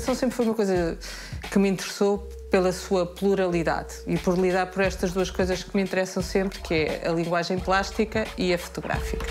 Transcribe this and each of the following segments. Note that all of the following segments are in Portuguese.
A animação sempre foi uma coisa que me interessou pela sua pluralidade e por lidar por estas duas coisas que me interessam sempre, que é a linguagem plástica e a fotográfica.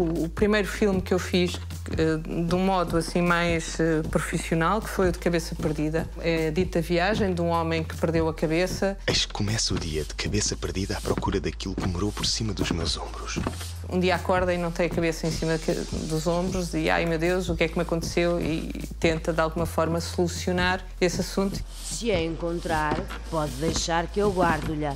O, o primeiro filme que eu fiz eh, de um modo assim mais eh, profissional, que foi o de Cabeça Perdida. É a dita viagem de um homem que perdeu a cabeça. Eis que começa o dia de cabeça perdida à procura daquilo que morou por cima dos meus ombros. Um dia acorda e não tem a cabeça em cima dos ombros e, ai meu Deus, o que é que me aconteceu? E tenta de alguma forma solucionar esse assunto. Se a encontrar, pode deixar que eu guardo-lhe.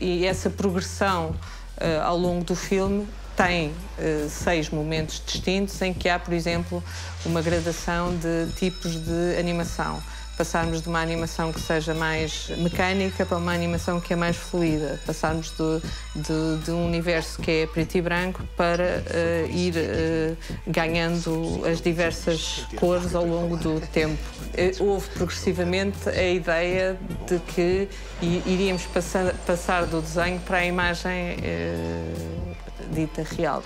E essa progressão uh, ao longo do filme tem uh, seis momentos distintos em que há, por exemplo, uma gradação de tipos de animação. Passarmos de uma animação que seja mais mecânica para uma animação que é mais fluida. Passarmos de, de, de um universo que é preto e branco para uh, ir uh, ganhando as diversas cores ao longo do tempo. Houve progressivamente a ideia de que iríamos passar, passar do desenho para a imagem dita real.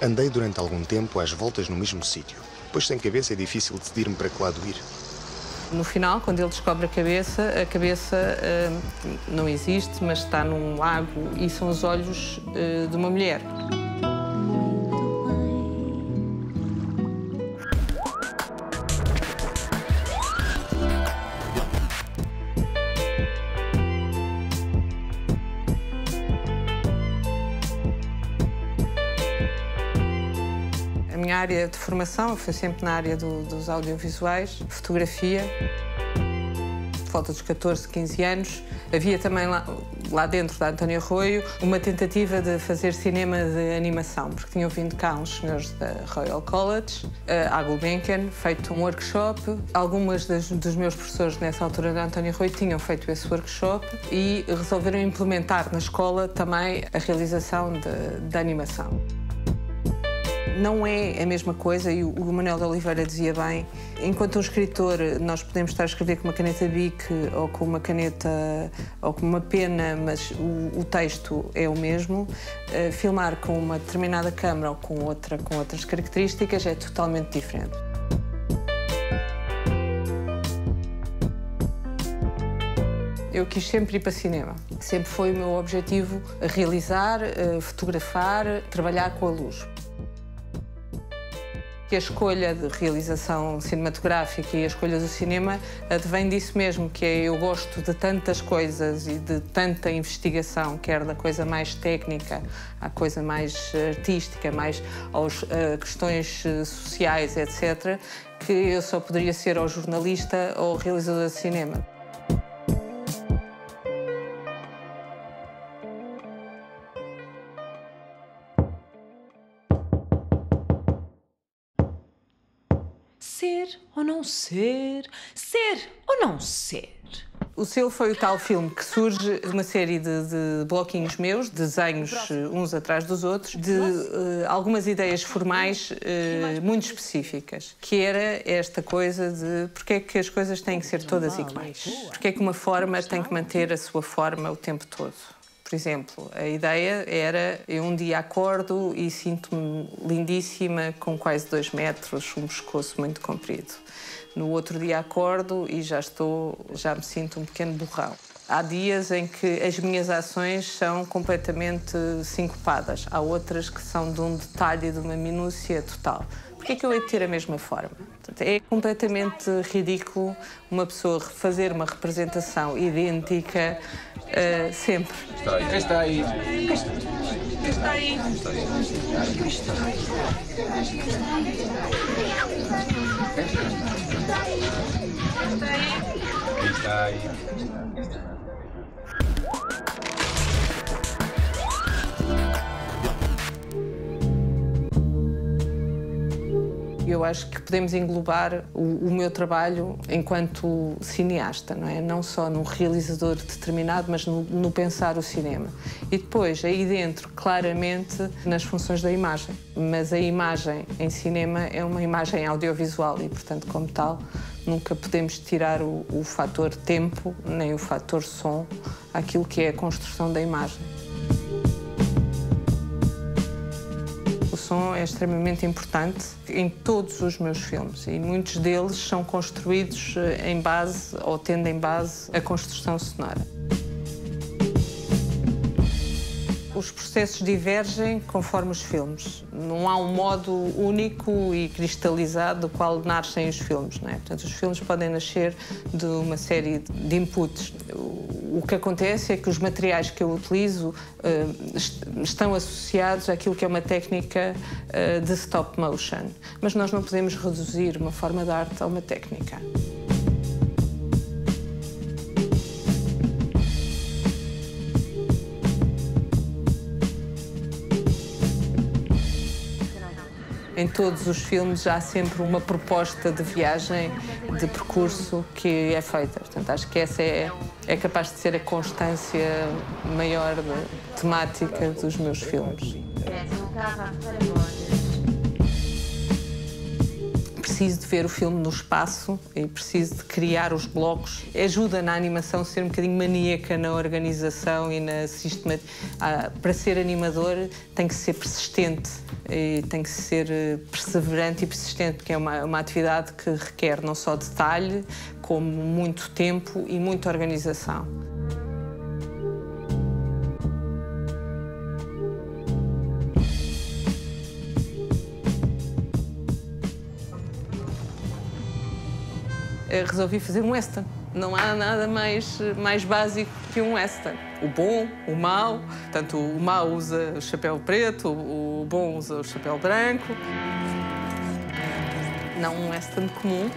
Andei durante algum tempo às voltas no mesmo sítio, pois sem cabeça é difícil decidir-me para que lado ir. No final, quando ele descobre a cabeça, a cabeça uh, não existe, mas está num lago e são os olhos uh, de uma mulher. Minha área de formação foi sempre na área do, dos audiovisuais, fotografia, foto dos 14, 15 anos. Havia também lá, lá dentro da António Arroio uma tentativa de fazer cinema de animação, porque tinham vindo cá uns senhores da Royal College, a Gulbenkian, feito um workshop. Algumas das, dos meus professores nessa altura da António Arroio tinham feito esse workshop e resolveram implementar na escola também a realização de animação não é a mesma coisa e o Manuel de Oliveira dizia bem, enquanto um escritor nós podemos estar a escrever com uma caneta Bic ou com uma caneta ou com uma pena, mas o, o texto é o mesmo, uh, filmar com uma determinada câmara ou com outra com outras características é totalmente diferente. Eu quis sempre ir para cinema. Sempre foi o meu objetivo realizar, eh, fotografar, trabalhar com a luz que a escolha de realização cinematográfica e a escolha do cinema advém disso mesmo, que é eu gosto de tantas coisas e de tanta investigação, quer da coisa mais técnica à coisa mais artística, mais às uh, questões uh, sociais, etc., que eu só poderia ser ou jornalista ou realizador de cinema. Ser ou não ser? Ser ou não ser? O seu foi o tal filme que surge de uma série de, de bloquinhos meus, desenhos eh, uns atrás dos outros, de uh, algumas ideias formais uh, muito específicas, que era esta coisa de porque é que as coisas têm que ser todas iguais, porque é que uma forma tem que manter a sua forma o tempo todo. Por exemplo, a ideia era eu um dia acordo e sinto-me lindíssima, com quase dois metros, um pescoço muito comprido. No outro dia acordo e já estou, já me sinto um pequeno borrão. Há dias em que as minhas ações são completamente sincopadas. Há outras que são de um detalhe e de uma minúcia total. Por que é que eu hei de ter a mesma forma? É completamente ridículo uma pessoa fazer uma representação idêntica uh, sempre. Está aí. Está aí. Está aí. Está aí. Está aí. Eu acho que podemos englobar o, o, meu trabalho enquanto cineasta, não é? Não só num realizador determinado, mas no, no pensar o cinema. E depois, aí dentro, claramente, nas funções da imagem. Mas a imagem em cinema é uma imagem audiovisual e, portanto, como tal, nunca podemos tirar o, o fator tempo nem o fator som àquilo que é a construção da imagem. Som é extremamente importante em todos os meus filmes e muitos deles são construídos eh, em base ou tendo em base a construção sonora. os processos divergem conforme os filmes. Não há um modo único e cristalizado do qual nascem os filmes. Não é? Portanto, os filmes podem nascer de uma série de inputs. Que acontece é que os materiais que eu utilizo uh, estão associados àquilo que é uma técnica uh, de stop motion. Mas nós não podemos reduzir uma forma de arte a uma técnica. em todos os filmes há sempre uma proposta de viagem, de percurso que é feita. Portanto, acho que essa é, é capaz de ser a constância maior temática dos meus filmes preciso de ver o filme no espaço e preciso de criar os blocos. Ajuda na animação ser um bocadinho maníaca na organização e na sistematização. Ah, para ser animador tem que ser persistente e tem que ser eh, perseverante e persistente, porque é uma, uma atividade que requer não só detalhe, como muito tempo e muita organização. Eh, resolvi fazer um western. Não há nada mais, mais básico que um western. O bom, o mau, tanto o mau usa o chapéu preto, o bom usa o chapéu branco. Não um western comum,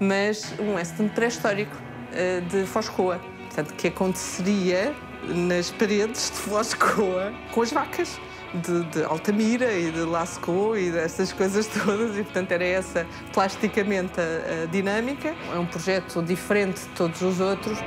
mas um western pré-histórico eh, de Foscoa. Portanto, que aconteceria nas paredes de Foscoa com as vacas de, de Altamira e de Lascaux e dessas coisas todas e, portanto, era essa plasticamente a, a dinâmica. É um projeto diferente de todos os outros.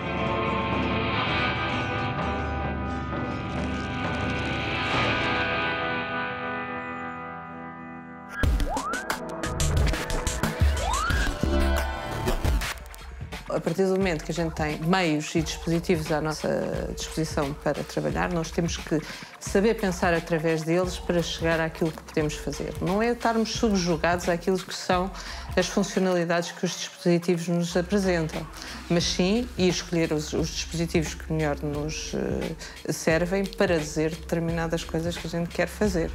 A partir do momento que a gente tem meios e dispositivos à nossa disposição para trabalhar, nós temos que saber pensar através deles para chegar àquilo que podemos fazer. Não é estarmos subjugados àquilo que são as funcionalidades que os dispositivos nos apresentam, mas sim e escolher os, os dispositivos que melhor nos uh, servem para dizer determinadas coisas que a gente quer fazer.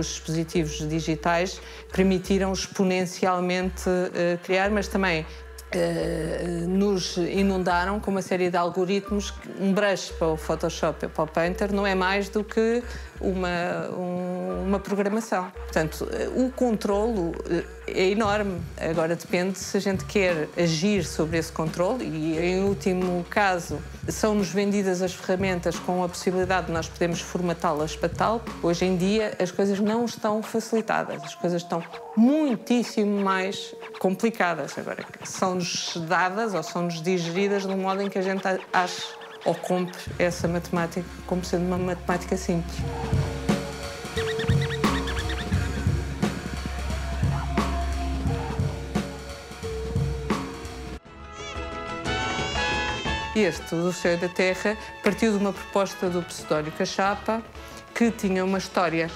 Os dispositivos digitais permitiram exponencialmente uh, criar, mas também Uh, nos inundaram com uma série de algoritmos. Um brush para o Photoshop para o Painter não é mais do que uma, um, uma programação. Portanto, o controlo eh, é enorme. Agora depende se a gente quer agir sobre esse controle e, em último caso, são-nos vendidas as ferramentas com a possibilidade de nós podermos formatá-las para tal. Hoje em dia as coisas não estão facilitadas, as coisas estão muitíssimo mais complicadas. Agora, são-nos dadas ou são-nos digeridas de um modo em que a gente acha ou compre essa matemática como sendo uma matemática simples. Este, do e da Terra, partiu de uma proposta do Pseudorio Cachapa, que tinha uma história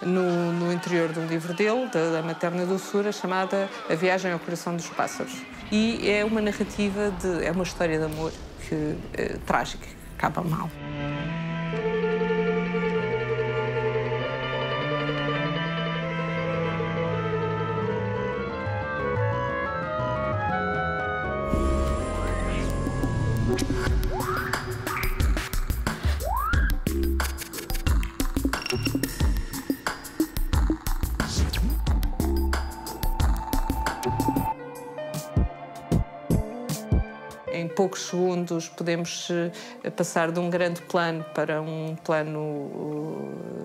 no, no, interior do livro dele, da, da Materna Doçura, chamada A Viagem ao Coração dos Pássaros. E é uma narrativa de. é uma história de amor que, eh, trágica, que acaba mal. Poucos segundos podemos eh, passar de um grande plano para um plano eh,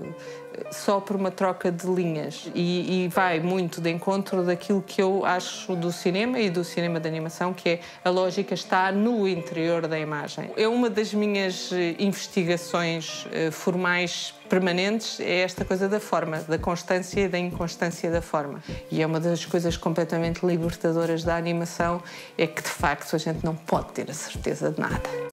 só por uma troca de linhas e, e, vai muito de encontro daquilo que eu acho do cinema e do cinema de animação, que é a lógica está no interior da imagem. É uma das minhas eh, investigações formais permanentes é esta coisa da forma, da constância e da inconstância da forma. E é uma das coisas completamente libertadoras da animação, é que de facto a gente não pode ter a certeza de nada.